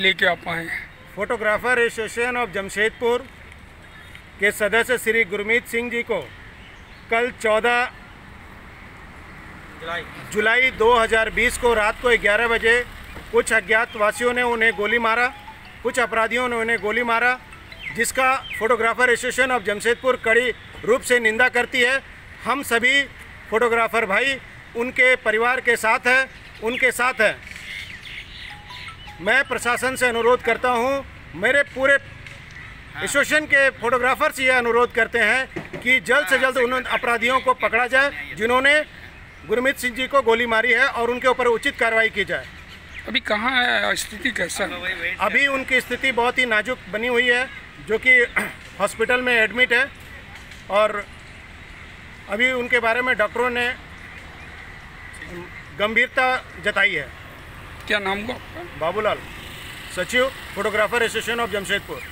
लेके आ आए हैं। फोटोग्राफर एसोसिएशन ऑफ़ जमशेदपुर के सदस्य श्री गुरमीत सिंह जी को कल 14 जुलाई। 2020 को रात को 11 बजे कुछ अज्ञात वासियों ने उन्हें गोली मारा कुछ अपराधियों ने उन्हें गोली मारा जिसका फोटोग्राफर एसोसिएशन ऑफ़ जमशेदपुर कड़ी रूप से निंदा करती है। हम सभी फोटोग्राफर भाई उनके परिवार के साथ हैं उनके साथ हैं। मैं प्रशासन से अनुरोध करता हूँ मेरे पूरे एसोसिएशन के फोटोग्राफर से ये अनुरोध करते हैं कि जल्द से जल्द उन अपराधियों को पकड़ा जाए जिन्होंने गुरमीत सिंह जी को गोली मारी है और उनके ऊपर उचित कार्रवाई की जाए। अभी कहाँ है स्थिति कैसा? है अभी उनकी स्थिति बहुत ही नाजुक बनी हुई है जो कि हॉस्पिटल में एडमिट है और अभी उनके बारे में डॉक्टरों ने गंभीरता जताई है। क्या नाम को बाबूलाल सचिव फोटोग्राफर एसोसिएशन ऑफ़ जमशेदपुर।